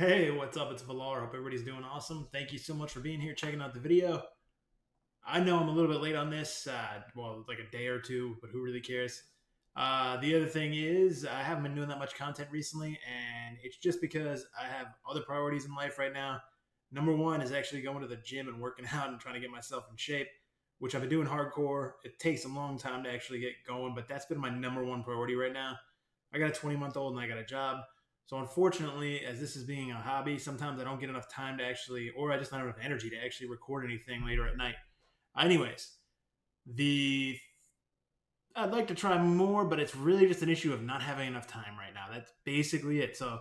Hey, what's up? It's Valar. Hope everybody's doing awesome. Thank you so much for being here, checking out the video. I know I'm a little bit late on this, uh, well, like a day or two, but who really cares? Uh, the other thing is, I haven't been doing that much content recently, and it's just because I have other priorities in life right now. Number one is actually going to the gym and working out and trying to get myself in shape, which I've been doing hardcore. It takes a long time to actually get going, but that's been my number one priority right now. I got a 20 month old and I got a job. So unfortunately, as this is being a hobby, sometimes I don't get enough time to actually, or I just don't have enough energy to actually record anything later at night. Anyways, the I'd like to try more, but it's really just an issue of not having enough time right now. That's basically it. So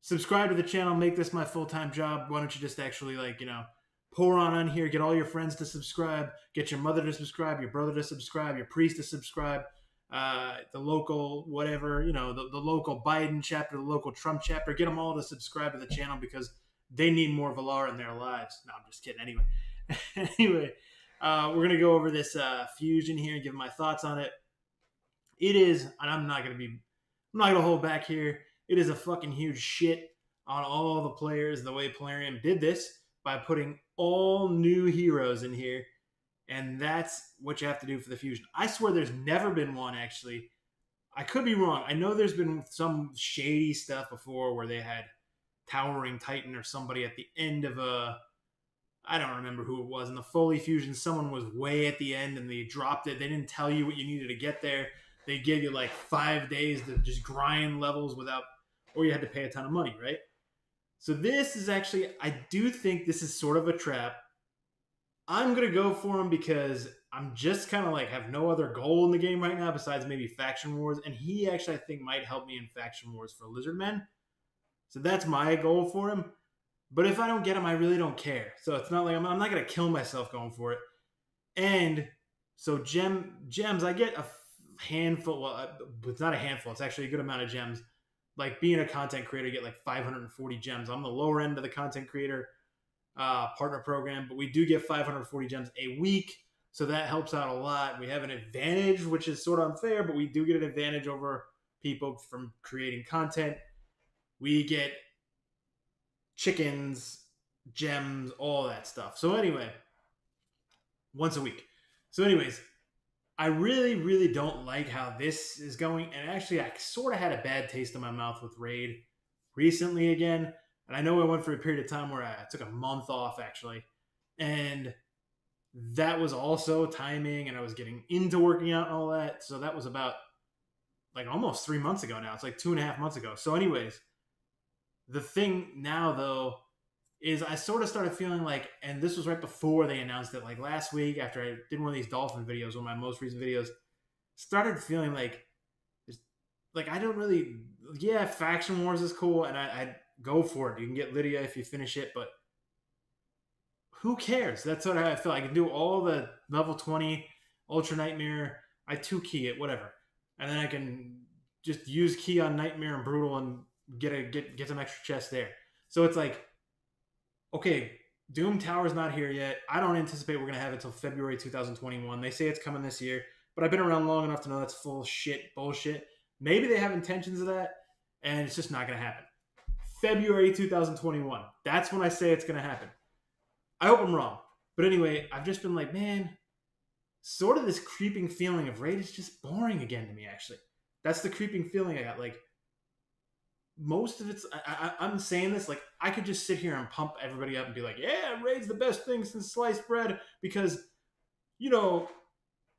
subscribe to the channel, make this my full time job. Why don't you just actually like you know pour on on here, get all your friends to subscribe, get your mother to subscribe, your brother to subscribe, your priest to subscribe uh, the local whatever, you know, the, the local Biden chapter, the local Trump chapter, get them all to subscribe to the channel because they need more Valar in their lives. No, I'm just kidding. Anyway, anyway, uh, we're gonna go over this uh, fusion here and give my thoughts on it. It is, and I'm not gonna be, I'm not gonna hold back here. It is a fucking huge shit on all the players. The way Plarium did this by putting all new heroes in here and that's what you have to do for the fusion. I swear there's never been one actually. I could be wrong. I know there's been some shady stuff before where they had Towering Titan or somebody at the end of a I don't remember who it was. In the Foli Fusion, someone was way at the end and they dropped it. They didn't tell you what you needed to get there. They gave you like five days to just grind levels without, or you had to pay a ton of money, right? So this is actually, I do think this is sort of a trap I'm gonna go for him because I'm just kind of like have no other goal in the game right now besides maybe faction wars, and he actually I think might help me in faction wars for Lizardmen. So that's my goal for him. But if I don't get him, I really don't care. So it's not like I'm, I'm not gonna kill myself going for it. And so gem gems, I get a handful. Well, uh, it's not a handful. It's actually a good amount of gems. Like being a content creator, you get like 540 gems. I'm the lower end of the content creator uh, partner program, but we do get 540 gems a week. So that helps out a lot. We have an advantage, which is sort of unfair, but we do get an advantage over people from creating content. We get chickens, gems, all that stuff. So, anyway, once a week. So, anyways, I really, really don't like how this is going. And actually, I sort of had a bad taste in my mouth with Raid recently again. And I know I went for a period of time where I took a month off actually. And that was also timing and I was getting into working out and all that. So that was about like almost three months ago now. It's like two and a half months ago. So, anyways, the thing now though is I sort of started feeling like, and this was right before they announced it, like last week after I did one of these dolphin videos, one of my most recent videos, started feeling like, like I don't really, yeah, faction wars is cool, and I, I go for it. You can get Lydia if you finish it, but who cares? That's what I feel. I can do all the level 20 Ultra Nightmare. I two key it, whatever. And then I can just use key on Nightmare and Brutal and get a get get some extra chests there. So it's like, okay, Doom Tower's not here yet. I don't anticipate we're gonna have it until February 2021. They say it's coming this year, but I've been around long enough to know that's full shit bullshit. Maybe they have intentions of that, and it's just not gonna happen. February 2021. That's when I say it's going to happen. I hope I'm wrong. But anyway, I've just been like, man, sort of this creeping feeling of Raid is just boring again to me, actually. That's the creeping feeling I got. Like, most of it's, I, am saying this, like, I could just sit here and pump everybody up and be like, yeah, Raid's the best thing since sliced bread because, you know,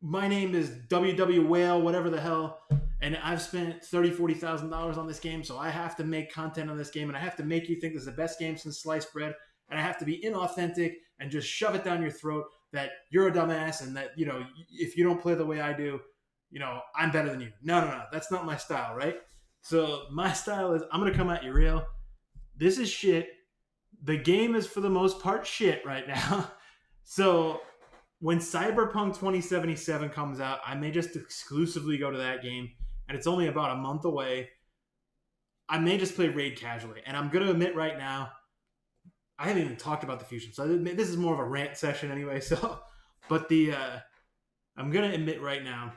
my name is WW Whale, whatever the hell and I've spent thirty, forty thousand dollars on this game, so I have to make content on this game, and I have to make you think this is the best game since sliced bread, and I have to be inauthentic and just shove it down your throat that you're a dumbass and that you know if you don't play the way I do, you know I'm better than you. No, no, no, that's not my style, right? So my style is I'm gonna come at you real. This is shit. The game is for the most part shit right now. so when Cyberpunk 2077 comes out, I may just exclusively go to that game and it's only about a month away. I may just play Raid casually, and I'm going to admit right now, I haven't even talked about the fusion, so this is more of a rant session anyway. So, but the uh, I'm going to admit right now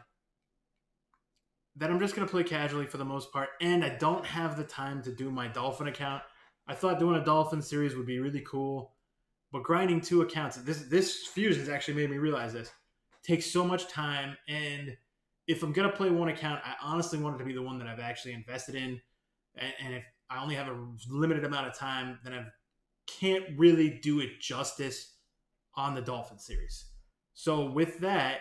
that I'm just going to play casually for the most part, and I don't have the time to do my Dolphin account I thought doing a Dolphin series would be really cool, but grinding two accounts this this fusion's actually made me realize this takes so much time. And if I'm gonna play one account, I honestly want it to be the one that I've actually invested in. And, if I only have a limited amount of time, then I can't really do it justice on the Dolphin series. So with that,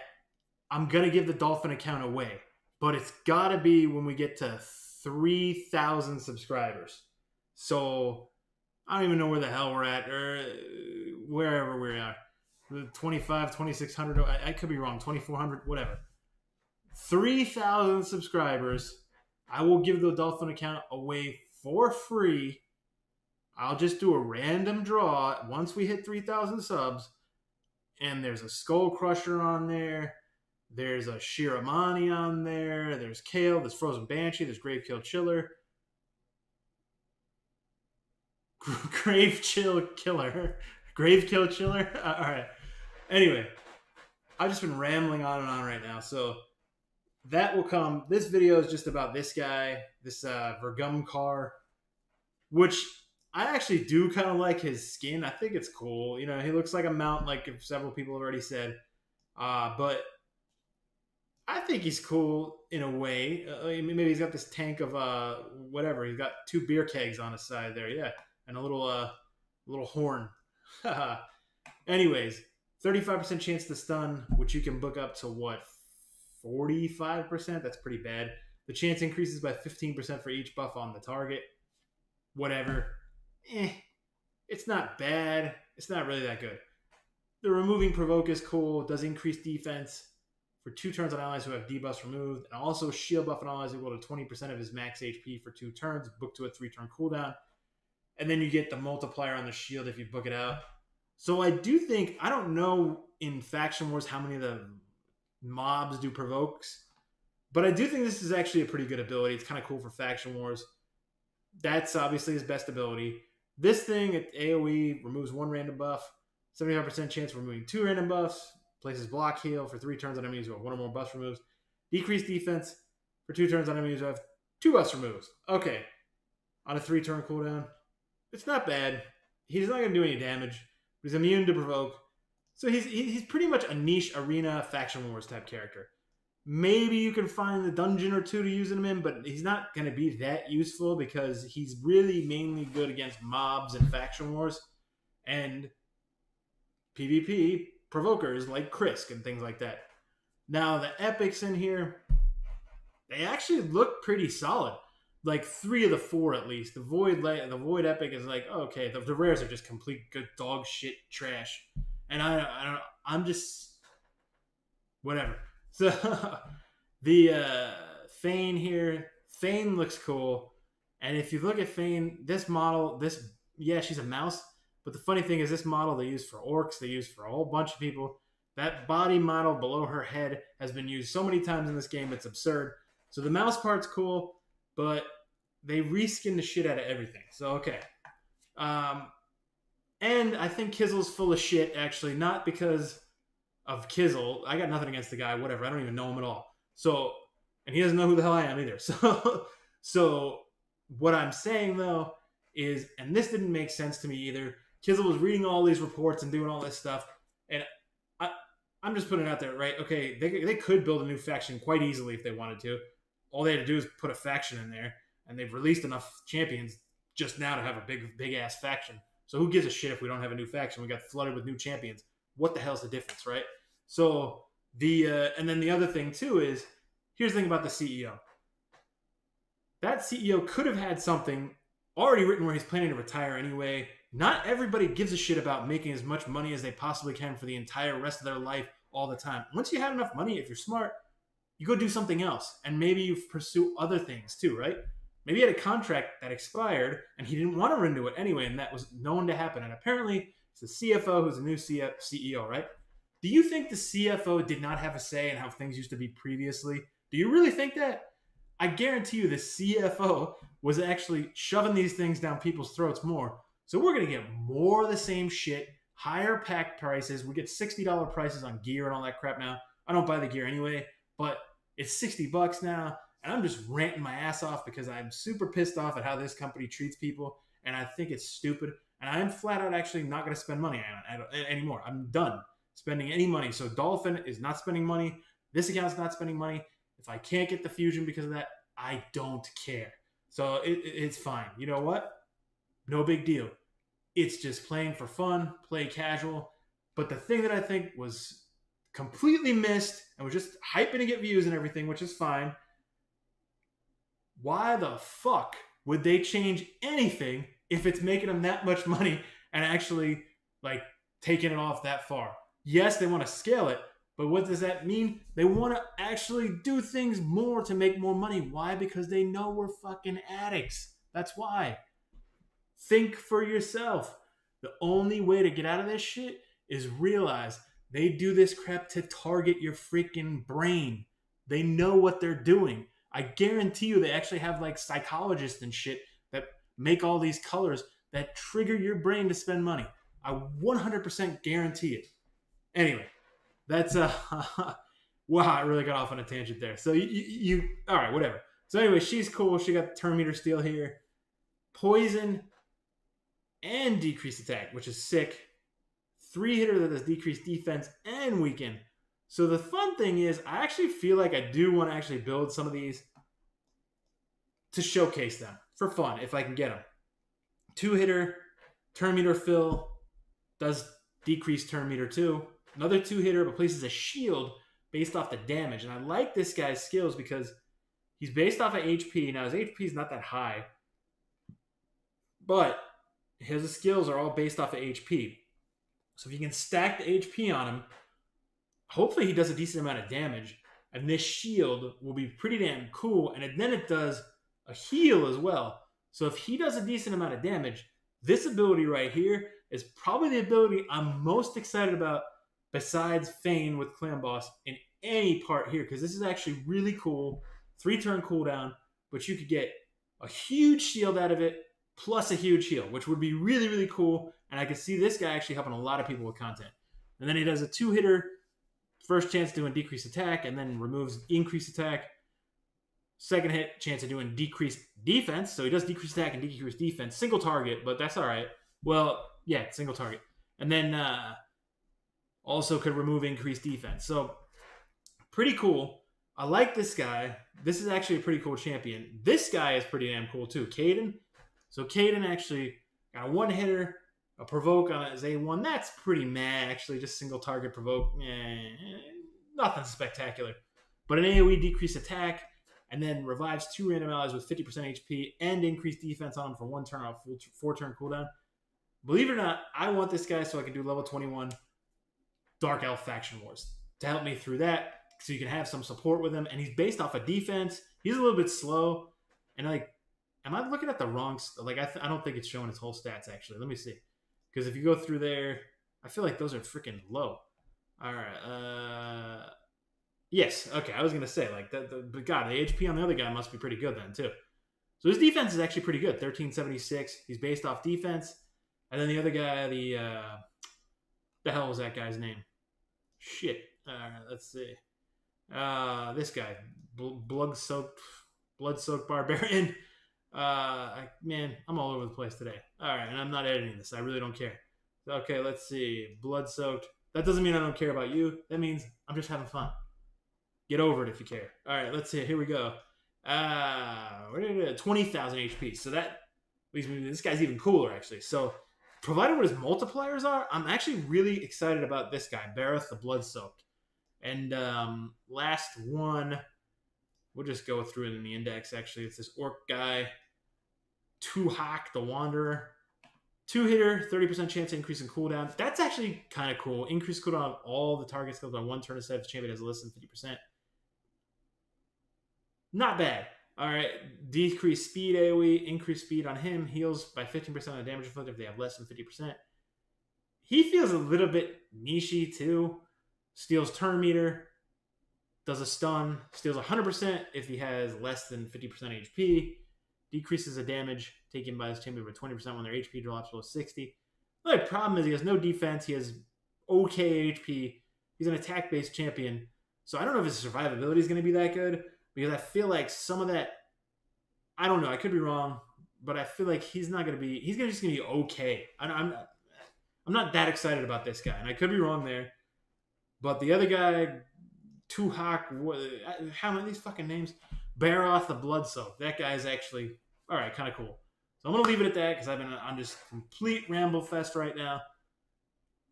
I'm gonna give the Dolphin account away, but it's gotta be when we get to three thousand subscribers. So I don't even know where the hell we're at, or wherever we are. 25, 2600, I, I could be wrong, 2400, whatever. 3,000 subscribers. I will give the Dolphin account away for free. I'll just do a random draw once we hit 3,000 subs. And there's a Skull Crusher on there. There's a Shirimani on there. There's Kael. There's Frozen Banshee. There's Gravekill Chiller. Grave Chill Killer. Grave Kill Chiller. All right. Anyway, I've just been rambling on and on right now. So that will come. This video is just about this guy, this uh, Vergumkaar, which I actually do kind of like his skin. I think it's cool. You know, he looks like a mount, like several people have already said. Uh, but I think he's cool in a way. Uh, maybe he's got this tank of uh, whatever. He's got two beer kegs on his side there, yeah, and a little uh, little horn. Anyways, 35% chance to stun, which you can book up to what 45%. That's pretty bad. The chance increases by 15% for each buff on the target. Whatever. Eh, it's not bad. It's not really that good. The removing provoke is cool. Does increase defense for two turns on allies who have debuffs removed, and also shield buff on allies equal to 20% of his max HP for two turns, book to a three turn cooldown. And then you get the multiplier on the shield if you book it out. So I do think I don't know in Faction Wars how many of the mobs do provokes, but I do think this is actually a pretty good ability. It's kind of cool for Faction Wars. That's obviously his best ability. This thing at AoE removes one random buff, 75% chance of removing two random buffs, places block heal for three turns on enemies who have one or more buffs removes, decreased defense for two turns on enemies who have two buffs removes. Okay, on a three turn cooldown, it's not bad. He's not going to do any damage. He's immune to provoke. So he's he's pretty much a niche arena faction wars type character. Maybe you can find a dungeon or two to use him in, but he's not going to be that useful because he's really mainly good against mobs and faction wars and PvP provokers like Krisk and things like that. Now the epics in here, they actually look pretty solid like three of the four at least. The void the void epic is like okay. The, the rares are just complete good dog shit trash, and I I I'm just whatever. So the uh, Thane here, Thane looks cool, and if you look at Thane, this model, this yeah, she's a mouse. But the funny thing is, this model they use for orcs, they use for a whole bunch of people. That body model below her head has been used so many times in this game, it's absurd. So the mouse part's cool, but they reskin the shit out of everything. So okay. Um, and I think Kizzle's full of shit, actually, not because of Kizzle. I got nothing against the guy, whatever. I don't even know him at all. So, and he doesn't know who the hell I am either. So, so what I'm saying though is, and this didn't make sense to me either. Kizzle was reading all these reports and doing all this stuff, and I, I'm just putting it out there, right? Okay, they, they could build a new faction quite easily if they wanted to. All they had to do is put a faction in there and they've released enough champions just now to have a big, big ass faction. So who gives a shit if we don't have a new faction? We got flooded with new champions. What the hell's the difference, right? So the uh, and then the other thing too is here's the thing about the CEO. That CEO could have had something already written where he's planning to retire anyway. Not everybody gives a shit about making as much money as they possibly can for the entire rest of their life all the time. Once you have enough money, if you're smart, you go do something else and maybe you pursue other things too, right? Maybe he had a contract that expired and he didn't want to renew it anyway, and that was known to happen. And apparently, it's the CFO who's the new CEO, right? Do you think the CFO did not have a say in how things used to be previously? Do you really think that? I guarantee you the CFO was actually shoving these things down people's throats more. So we're going to get more of the same shit, higher pack prices. We get $60 prices on gear and all that crap now. I don't buy the gear anyway, but it's 60 bucks now and I'm just ranting my ass off because I'm super pissed off at how this company treats people. and I think it's stupid. And I'm flat out actually not going to spend money on it anymore. I'm done spending any money. So Dolphin is not spending money. This account's not spending money. If I can't get the fusion because of that, I don't care. So it, it's fine. You know what? No big deal. It's just playing for fun, play casual. But the thing that I think was completely missed and was just hyping to get views and everything, which is fine. Why the fuck would they change anything if it's making them that much money and actually like taking it off that far? Yes, they want to scale it, but what does that mean? They want to actually do things more to make more money. Why? Because they know we're fucking addicts. That's why. Think for yourself. The only way to get out of this shit is realize they do this crap to target your freaking brain. They know what they're doing. I guarantee you they actually have like psychologists and shit that make all these colors that trigger your brain to spend money. I 100% guarantee it. Anyway, that's uh wow, I really got off on a tangent there. So you, you, you all right, whatever. So anyway, she's cool. She got meter steel here. Poison and decreased attack, which is sick. Three hitter that does decreased defense and weaken. So the fun thing is, I actually feel like I do want to actually build some of these to showcase them for fun if I can get them. Two hitter, turn meter fill, does decrease turn meter too. Another two hitter, but places a shield based off the damage. And I like this guy's skills because he's based off of HP. Now his HP is not that high, but his skills are all based off of HP. So if you can stack the HP on him, hopefully he does a decent amount of damage. And this shield will be pretty damn cool. And then it does a heal as well. So if he does a decent amount of damage, this ability right here is probably the ability I'm most excited about besides Fane with Clan Boss in any part here. Because this is actually really cool. Three turn cooldown, but you could get a huge shield out of it plus a huge heal, which would be really, really cool. And I could see this guy actually helping a lot of people with content. And then he does a two hitter, first chance doing decrease attack, and then removes increase attack. Second hit, chance of doing decreased defense. So he does decrease attack and decrease defense. Single target, but that's all right. Well, yeah, single target. And then uh, also could remove increased defense. So pretty cool. I like this guy. This is actually a pretty cool champion. This guy is pretty damn cool too. Caden. So Caden actually got a one hitter, a provoke on his A1. That's pretty mad, actually. Just single target provoke. Eh, nothing spectacular. But an AoE decrease attack, and then revives two random allies with 50% HP and increased defense on them for one turn full four turn cooldown. Believe it or not, I want this guy so I can do level 21 Dark Elf Faction Wars to help me through that so you can have some support with him. And he's based off of defense. He's a little bit slow. And like, am I looking at the wrong? Like, I, th- I don't think it's showing his whole stats actually. Let me see. Because if you go through there, I feel like those are freaking low. All right. Uh, yes. Okay. I was gonna say like the, the but God, the HP on the other guy must be pretty good then too. So his defense is actually pretty good. Thirteen seventy six. He's based off defense, and then the other guy, the uh, the hell was that guy's name? Shit. All right. Let's see. Uh, this guy, blood soaked, blood soaked barbarian. Uh, I, man, I'm all over the place today. All right, and I'm not editing this. I really don't care. Okay, let's see. Blood soaked. That doesn't mean I don't care about you. That means I'm just having fun. Get over it if you care. All right, let's see. Here we go. Uh, 20,000 HP. So that leaves me. This guy's even cooler, actually. So, provided what his multipliers are, I'm actually really excited about this guy, Bareth the Blood Soaked. And um, last one, we'll just go through it in the index. Actually, it's this orc guy. Tuhak the Wanderer. Two hitter, 30% chance increase in cooldown. That's actually kind of cool. Increase cooldown of all the target skills on one turn instead if the champion has less than 50%. Not bad. All right. Decrease speed AoE, increase speed on him, heals by 15% of the damage inflicted if they have less than 50%. He feels a little bit nichey too. Steals turn meter, does a stun, steals 100% if he has less than 50% HP decreases the damage taken by his champion by 20% when their HP drops below 60. The problem is he has no defense. He has okay HP. He's an attack based champion. So I don't know if his survivability is going to be that good because I feel like some of that, I don't know, I could be wrong. but I feel like he's not gonna be. He's gonna just gonna be okay. I, I'm I'm not that excited about this guy, and I could be wrong there. But the other guy, Tuhak, how many these fucking names? Baroth the Blood. That guy is actually all right, kind of cool. So I'm gonna leave it at that because I've been on just complete ramble fest right now.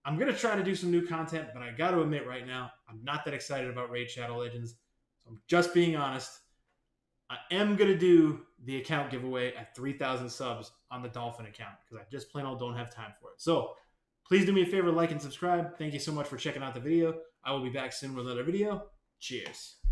I'm gonna try to do some new content, but I got to admit right now, I'm not that excited about Raid Shadow Legends. So I'm just being honest. I am gonna do the account giveaway at 3,000 subs on the Dolphin account because I just plain old don't have time for it. So please do me a favor, like and subscribe. Thank you so much for checking out the video. I will be back soon with another video. Cheers.